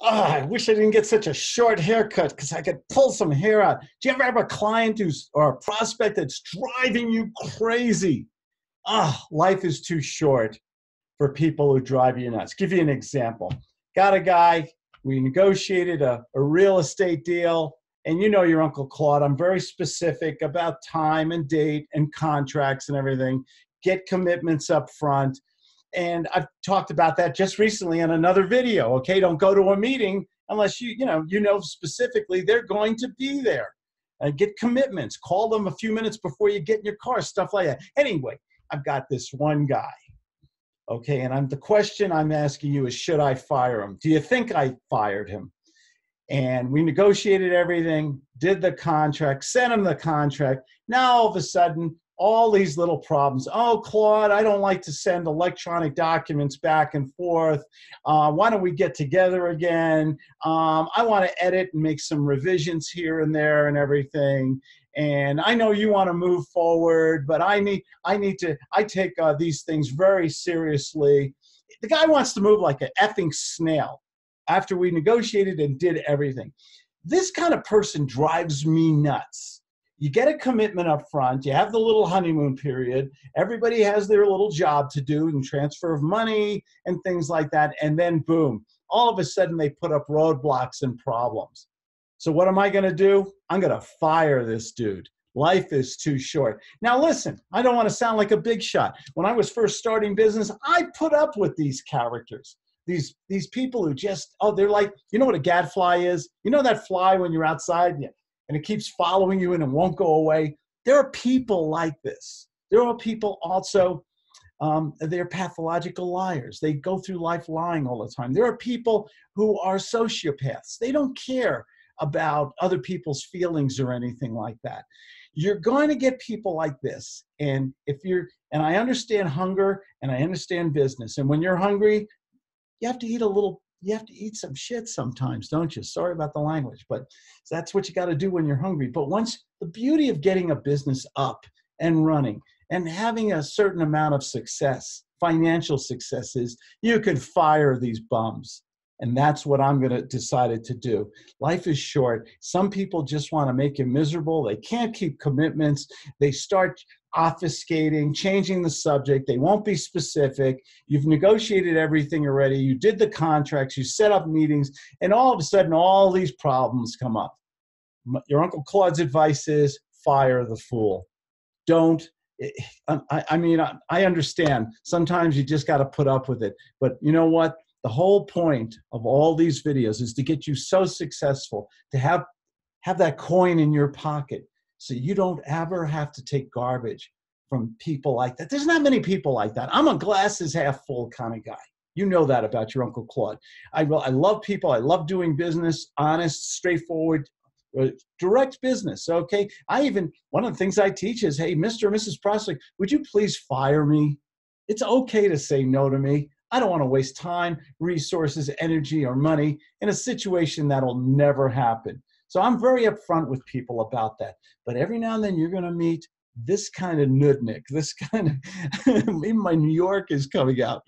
oh, I wish I didn't get such a short haircut because I could pull some hair out. Do you ever have a client who's or a prospect that's driving you crazy? Ah, oh, life is too short for people who drive you nuts. Give you an example. Got a guy, we negotiated a, a real estate deal, and you know your Uncle Claude, I'm very specific about time and date and contracts and everything. Get commitments up front and I've talked about that just recently in another video. Okay, don't go to a meeting unless you you know you know specifically they're going to be there. And get commitments. Call them a few minutes before you get in your car. Stuff like that. Anyway, I've got this one guy. Okay, and I'm the question I'm asking you is should I fire him? Do you think I fired him? And we negotiated everything, did the contract, sent him the contract. Now all of a sudden, all these little problems. Oh, Claude, I don't like to send electronic documents back and forth. Uh, why don't we get together again? Um, I want to edit and make some revisions here and there and everything. And I know you want to move forward, but I need I need to I take uh, these things very seriously. The guy wants to move like an effing snail after we negotiated and did everything. This kind of person drives me nuts you get a commitment up front you have the little honeymoon period. Everybody has their little job to do and transfer of money and things like that. And then boom all of a sudden they put up roadblocks and problems. So what am i going to do? I'm going to fire this dude. Life is too short. Now listen i don't want to sound like a big shot. When i was first starting business i put up with these characters. These these people who just oh they're like you know what a gadfly is? You know that fly when you're outside? And it keeps following you and it won't go away. There are people like this. There are people also, um, they're pathological liars. They go through life lying all the time. There are people who are sociopaths. They don't care about other people's feelings or anything like that. You're going to get people like this. And if you're, and I understand hunger and I understand business. And when you're hungry, you have to eat a little you have to eat some shit sometimes, don't you? Sorry about the language, but that's what you got to do when you're hungry. But once the beauty of getting a business up and running and having a certain amount of success, financial success is you can fire these bums. And that's what I'm going to decided to do. Life is short. Some people just want to make you miserable. They can't keep commitments. They start obfuscating, changing the subject. They won't be specific. You've negotiated everything already. You did the contracts, you set up meetings, and all of a sudden, all these problems come up. Your Uncle Claude's advice is fire the fool. Don't. Eh, I, I mean, I understand. Sometimes you just got to put up with it. But you know what? The whole point of all these videos is to get you so successful, to have have that coin in your pocket so you don't ever have to take garbage from people like that. There's not many people like that. I'm a glasses half full kind of guy. You know that about your Uncle Claude. I, I love people. I love doing business, honest, straightforward, uh, direct business. Okay. I even, one of the things I teach is hey, Mr. and Mrs. Prospect, would you please fire me? It's okay to say no to me. I don't want to waste time, resources, energy, or money in a situation that'll never happen. So I'm very upfront with people about that. But every now and then you're going to meet this kind of nudnik, this kind of, even my New York is coming out.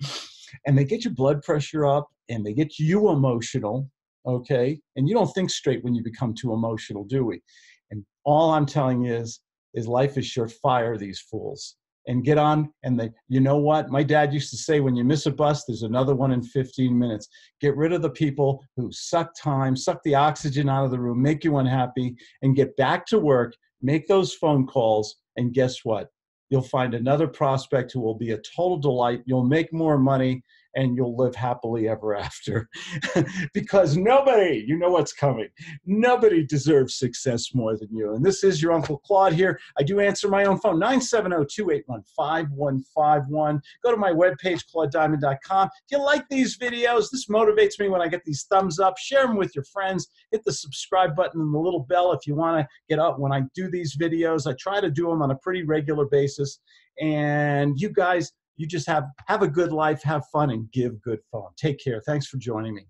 And they get your blood pressure up and they get you emotional, okay? And you don't think straight when you become too emotional, do we? And all I'm telling you is, is life is short. Fire these fools and get on and they you know what? My dad used to say when you miss a bus there's another one in 15 minutes. Get rid of the people who suck time suck the oxygen out of the room make you unhappy and get back to work make those phone calls and guess what? You'll find another prospect who will be a total delight. You'll make more money and you'll live happily ever after. because nobody, you know what's coming, nobody deserves success more than you. And this is your Uncle Claude here. I do answer my own phone, 970 281 5151. Go to my webpage, claudediamond.com. If you like these videos, this motivates me when I get these thumbs up. Share them with your friends. Hit the subscribe button and the little bell if you want to get up when I do these videos. I try to do them on a pretty regular basis. And you guys, you just have have a good life, have fun, and give good fun. Take care. Thanks for joining me.